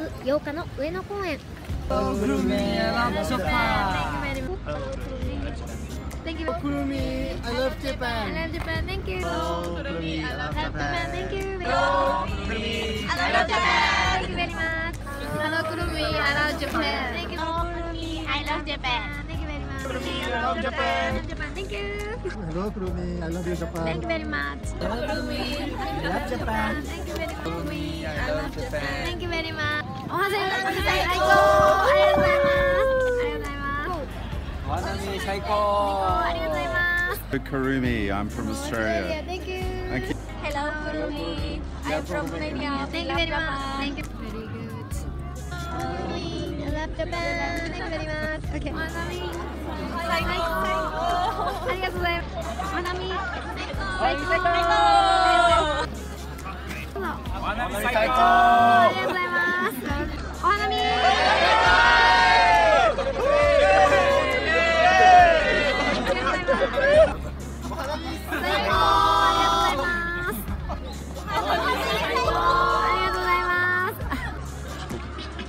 月8日の上野公園 Thank you. Kurumi, I love Japan. I love Japan. Thank you. Kurumi, I love Japan. Thank you. Kurumi, I love Japan. Thank you very much. Hello, Kurumi, I love Japan. Thank you. Kurumi, I love Japan. Thank you very much. Kurumi, I love Japan. Japan. Thank you. Hello, Kurumi, I love you, Japan. Thank you very much. Hello, Kurumi, I love Japan. Only I love Japan. Thank you very much. Ohaseyo saiko. Wanami saiko. Karumi, I'm from Australia. Thank you. Thank you. Hello, Karumi. I'm from Romania. Thank you very much. Thank you. Very good. Only I love Japan. Thank you very much. Okay. Wanami saiko. Arigatou gozaimasu. Wanami saiko. Saiko. 花見最高ありがとうございますお花見お花見最高ありがとうございますお花見最高ありがとうございます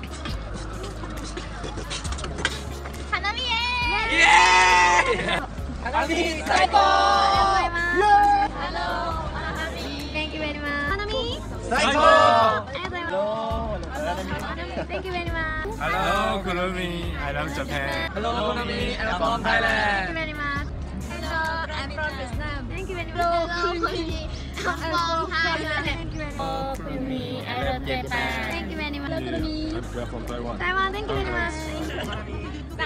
花見イエーイ花見最高 Thank you very much. Hello, Konami. I love Japan. Hello, Konami. I love Thailand. Thank you very much. Hello, I'm from Vietnam. Thank you very much. Hello, Konami. I'm from Thailand. Thank you very much. Hello, Konami. I love Japan. Thank you very much. Hello, Konami. I'm from Taiwan. Taiwan, thank you very much. Bye.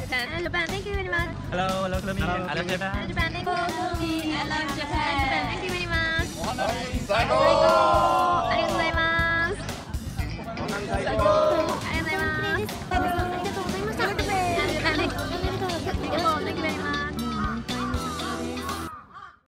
Japan. Japan. Thank you very much. Hello, hello, Clomie. Hello, Japan. Japan. Thank you. I love Japan. Japan. Thank you very much.